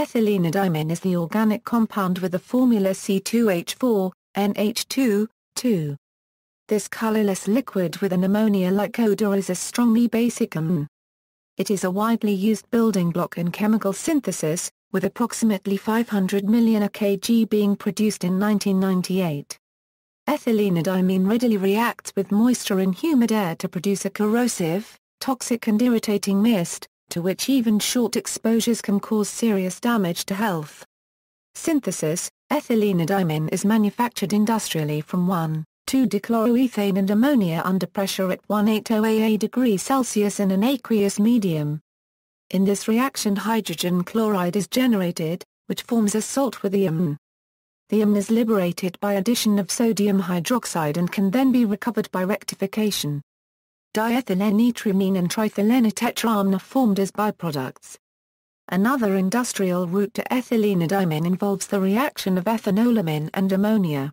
ethylenediamine is the organic compound with the formula C2H4, NH2, 2. This colorless liquid with an ammonia-like odor is a strongly basic amine. It is a widely used building block in chemical synthesis, with approximately 500 million kg being produced in 1998. Ethylenediamine readily reacts with moisture in humid air to produce a corrosive, toxic and irritating mist, to which even short exposures can cause serious damage to health. Synthesis Ethylenediamine is manufactured industrially from 1,2-dichloroethane and ammonia under pressure at 180 degrees Celsius in an aqueous medium. In this reaction hydrogen chloride is generated, which forms a salt with the amine. The amine is liberated by addition of sodium hydroxide and can then be recovered by rectification. Diethylenetriamine and triethylenetetramine are formed as byproducts. Another industrial route to ethylenediamine involves the reaction of ethanolamine and ammonia.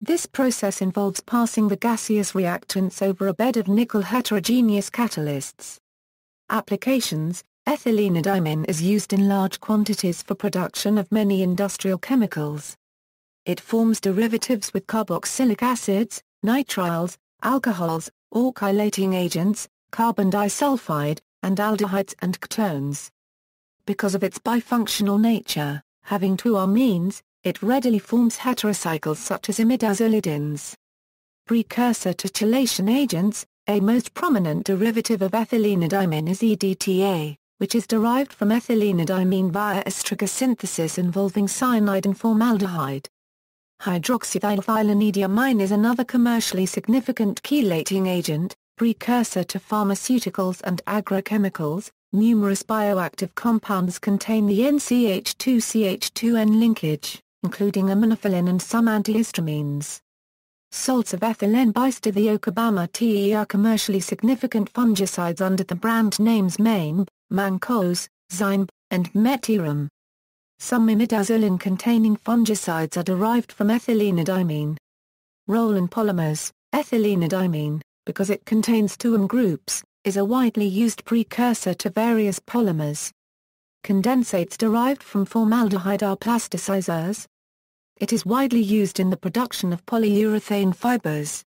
This process involves passing the gaseous reactants over a bed of nickel heterogeneous catalysts. Applications Ethylenediamine is used in large quantities for production of many industrial chemicals. It forms derivatives with carboxylic acids, nitriles, alcohols, alkylating agents, carbon disulfide, and aldehydes and ketones. Because of its bifunctional nature, having two amines, it readily forms heterocycles such as imidazolidines. Precursor to chelation agents, a most prominent derivative of ethylenediamine is EDTA, which is derived from ethylenediamine via Strecker synthesis involving cyanide and formaldehyde. Hydroxyethylethylenediamine is another commercially significant chelating agent, precursor to pharmaceuticals and agrochemicals. Numerous bioactive compounds contain the NCH2-CH2N linkage, including aminophylline and some antihistamines. Salts of ethylene bister the Okabama TE are commercially significant fungicides under the brand names Maneb, Mancozeb, Zineb, and Metiram. Some imidazoline-containing fungicides are derived from ethylenediamine. Role in polymers, ethylenediamine, because it contains two amine groups, is a widely used precursor to various polymers. Condensates derived from formaldehyde are plasticizers. It is widely used in the production of polyurethane fibers.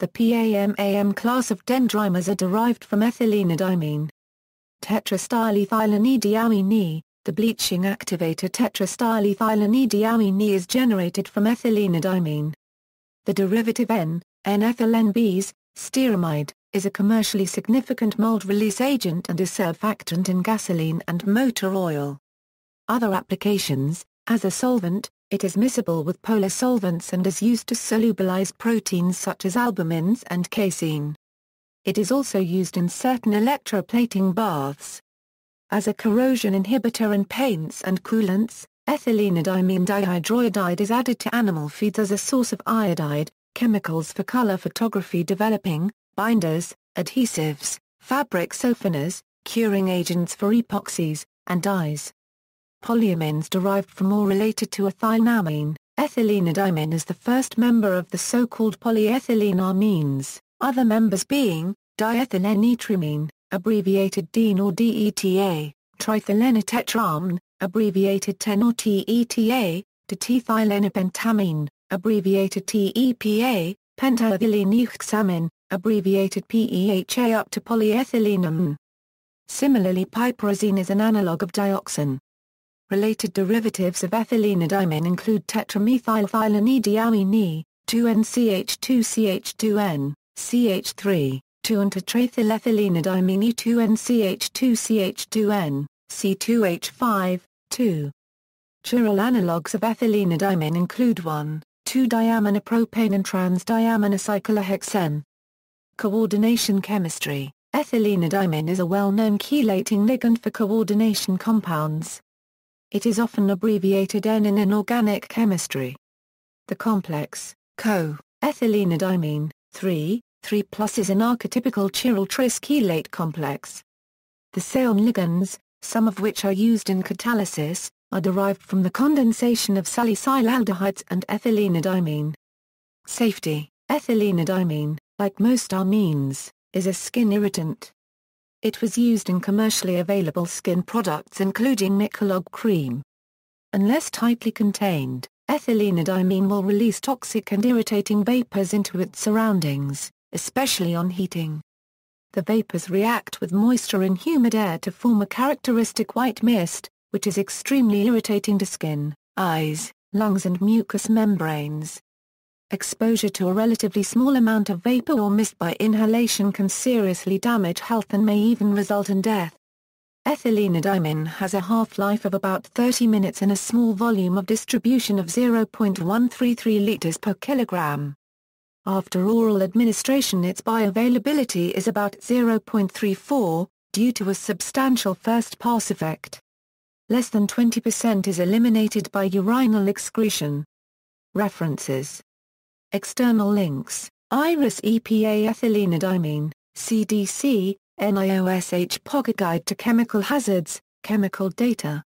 The PAMAM class of dendrimers are derived from ethylenediamine. Tetraacetylethylenediamine, the bleaching activator tetraacetylethylenediamine is generated from ethylenediamine. The derivative N, stearamide, is a commercially significant mold release agent and a surfactant in gasoline and motor oil. Other applications, as a solvent, it is miscible with polar solvents and is used to solubilize proteins such as albumins and casein. It is also used in certain electroplating baths. As a corrosion inhibitor in paints and coolants, ethylenediamine dihydroiodide is added to animal feeds as a source of iodide, chemicals for color photography developing, binders, adhesives, fabric softeners, curing agents for epoxies, and dyes. Polyamines derived from or related to ethylenamine, ethylenediamine is the first member of the so-called polyethylene amines, other members being, diethylenetriamine, abbreviated DENE or DETA, triethylenetetramine, abbreviated TEN or TETA, tetraethylenepentamine, abbreviated TEPA, pentaethylenehexamine, abbreviated PEHA up to polyethylenamine. Similarly piperazine is an analog of dioxin. Related derivatives of ethylenediamine include tetramethylethylenediamine, 2-NCH2CH2N, CH3, 2 and tetraethylethylenediamine 2-NCH2CH2N, C2H5, 2. Chiral analogues of ethylenediamine include 1, 2-diaminopropane and trans-diaminocyclohexane. Coordination chemistry Ethylenediamine is a well-known chelating ligand for coordination compounds. It is often abbreviated N in inorganic chemistry. The complex, co, ethylenediamine, 3, 3 plus is an archetypical chiral tris chelate complex. The salen ligands, some of which are used in catalysis, are derived from the condensation of salicylaldehydes and ethylenediamine. Safety Ethylenediamine, like most amines, is a skin irritant. It was used in commercially available skin products including Mycolog cream. Unless tightly contained, ethylenediamine will release toxic and irritating vapors into its surroundings, especially on heating. The vapors react with moisture in humid air to form a characteristic white mist, which is extremely irritating to skin, eyes, lungs and mucous membranes. Exposure to a relatively small amount of vapor or mist by inhalation can seriously damage health and may even result in death. Ethylenediamine has a half-life of about 30 minutes and a small volume of distribution of 0.133 liters per kilogram. After oral administration its bioavailability is about 0.34, due to a substantial first-pass effect. Less than 20% is eliminated by urinal excretion. References External links, IRIS EPA ethylenediamine, CDC, NIOSH Pocket Guide to Chemical Hazards, Chemical Data.